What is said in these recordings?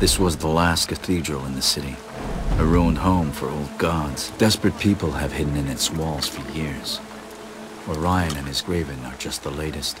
This was the last cathedral in the city. A ruined home for old gods. Desperate people have hidden in its walls for years. Orion and his Graven are just the latest.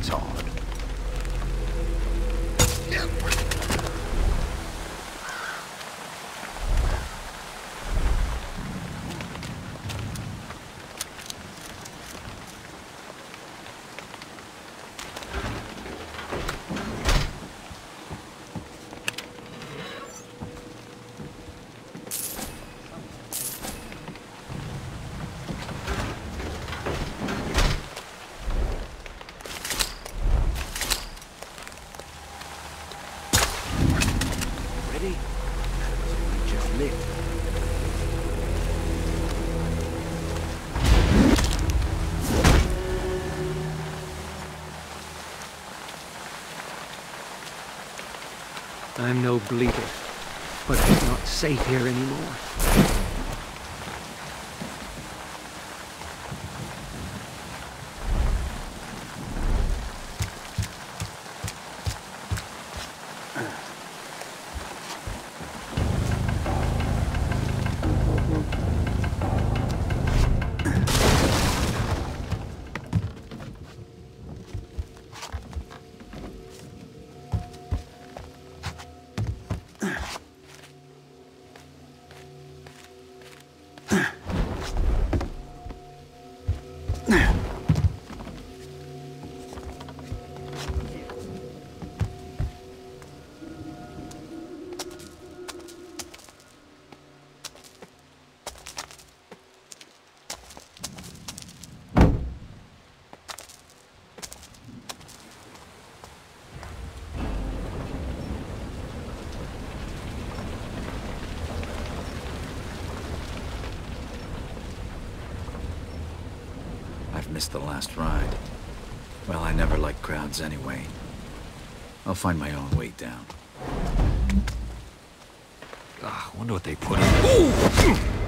That's odd. I'm but I'm not safe here anymore. Missed the last ride. Well, I never like crowds anyway. I'll find my own way down. Ah, wonder what they put in.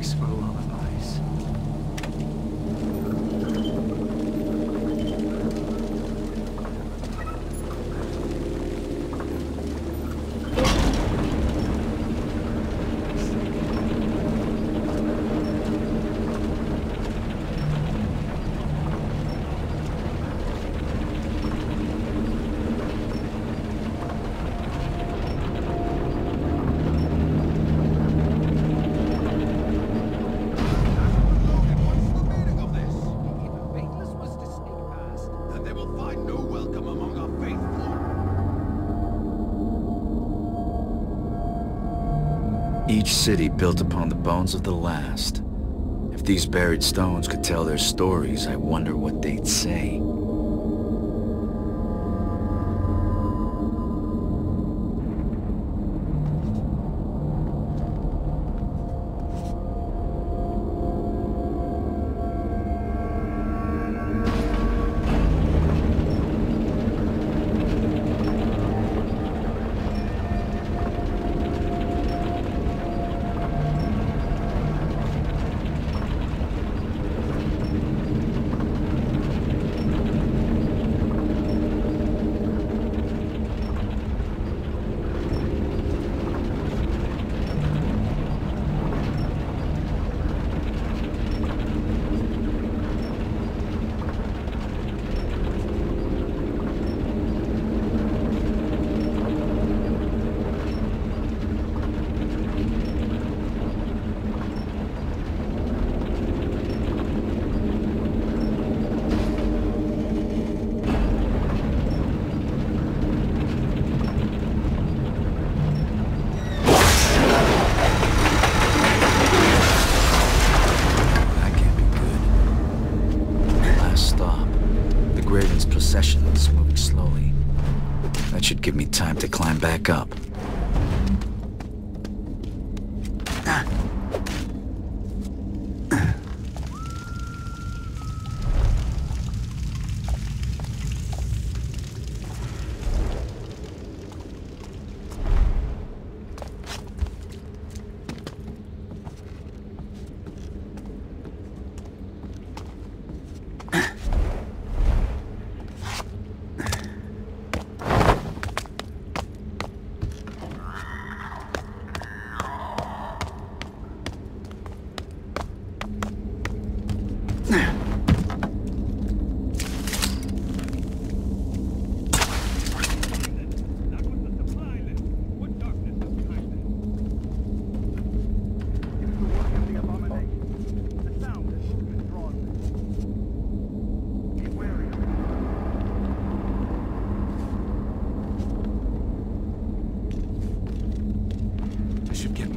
Voice for lullabies. What's they will find no welcome among our faithful. Each city built upon the bones of the last. If these buried stones could tell their stories, I wonder what they'd say. Should give me time to climb back up.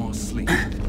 More sleep.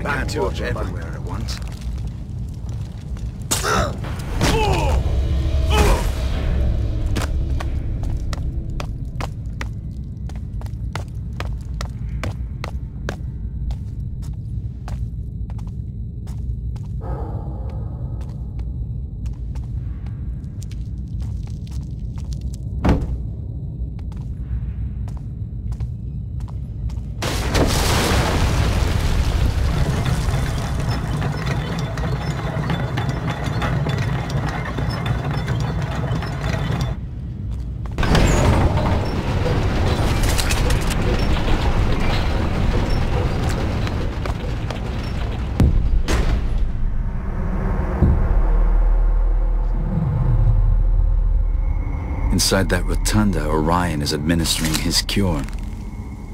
To watch everywhere at once. Inside that rotunda, Orion is administering his cure.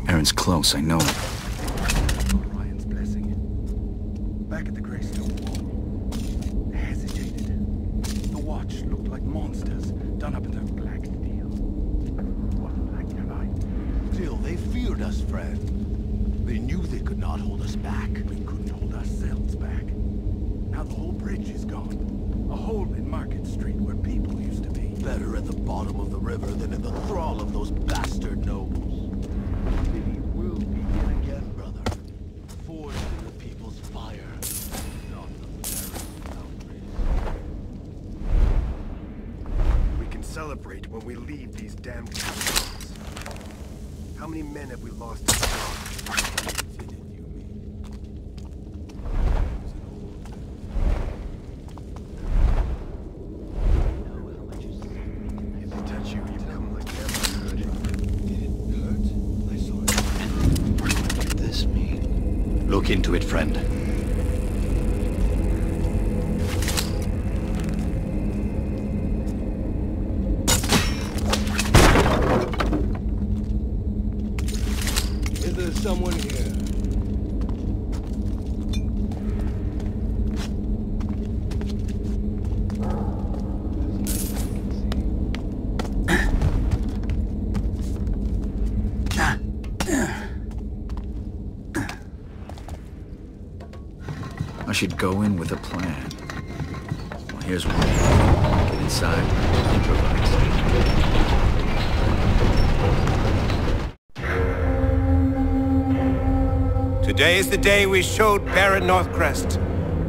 Erin's close, I know it. Orion's blessing. Back at the Greystone Wall. They hesitated. The Watch looked like monsters done up in their black steel. Wasn't like their light. Still, they feared us, friend. They knew they could not hold us back. We couldn't hold ourselves back. Now the whole bridge is gone. A hole in Market Street where people used to. Better at the bottom of the river than in the thrall of those bastard nobles. We will begin again, brother. Forged in the people's fire. Not the. We can celebrate when we leave these damned catacombs. How many men have we lost Look into it, friend. With a plan. Well, here's one. Get inside, improvise. Today is the day we showed Baron Northcrest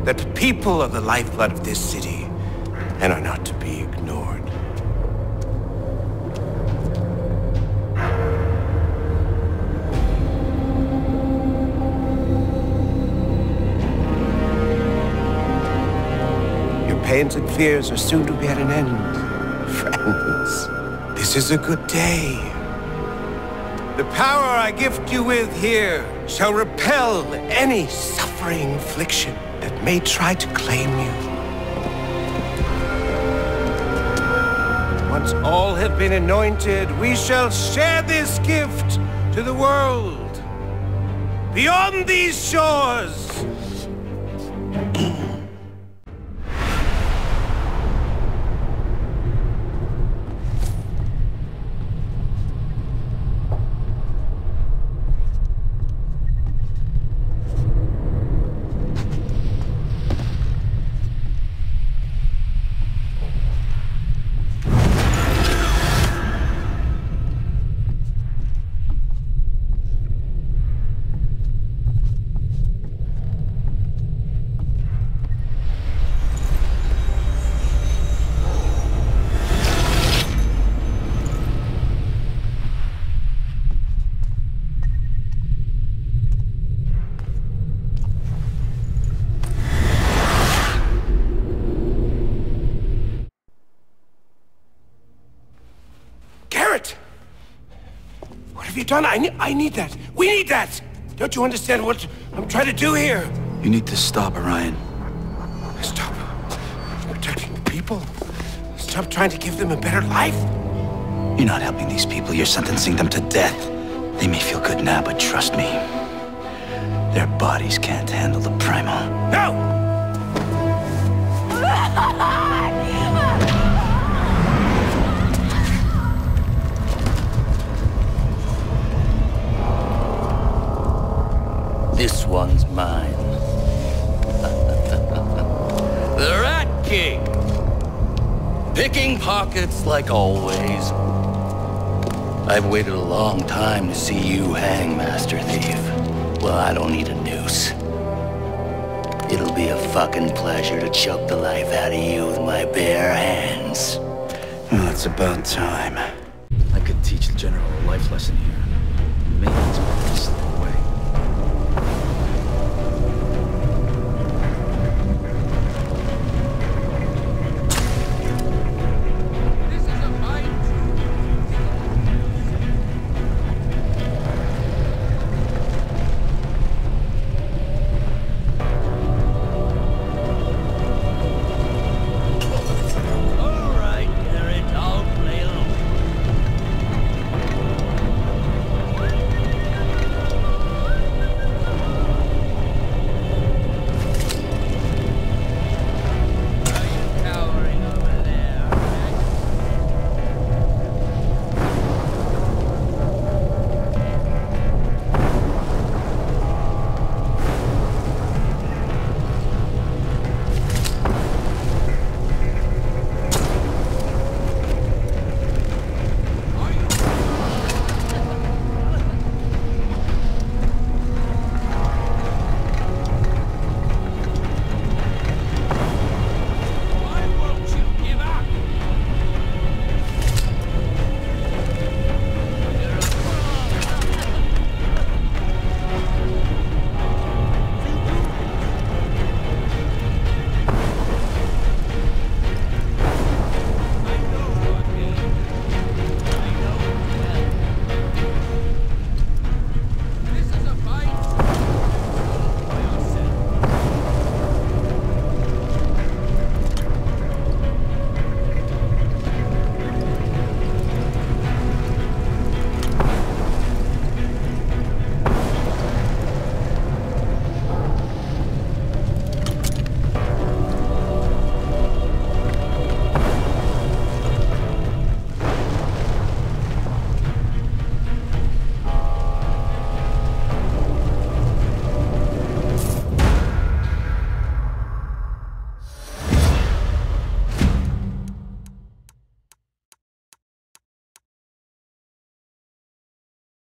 that people are the lifeblood of this city and are not to pains and fears are soon to be at an end, friends. This is a good day. The power I gift you with here shall repel any suffering affliction that may try to claim you. Once all have been anointed, we shall share this gift to the world. Beyond these shores, you've I, ne I need that. We need that. Don't you understand what I'm trying to do here? You need to stop, Orion. Stop protecting the people. Stop trying to give them a better life. You're not helping these people, you're sentencing them to death. They may feel good now, but trust me, their bodies can't handle the primal. No! This one's mine. the Rat King! Picking pockets like always. I've waited a long time to see you hang, Master Thief. Well, I don't need a noose. It'll be a fucking pleasure to choke the life out of you with my bare hands. Well, it's about time. I could teach the General a life lesson here. Maybe